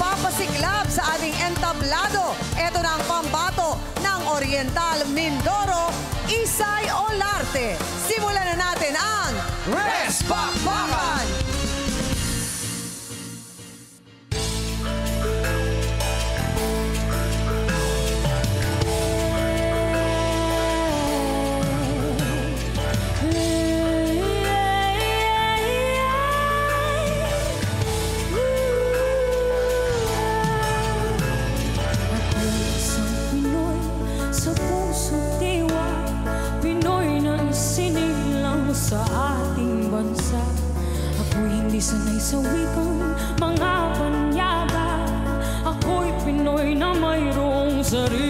nagpapasiklab sa ating entablado. Ito na ang pambato ng Oriental Mindoro, Isay Olarte. Simulan na natin ang Respakbakan! sa ating bansa. Ako hindi sanay sa wikang mga banyaga Ako'y Pinoy na mayroong sarili.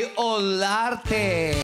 violarte.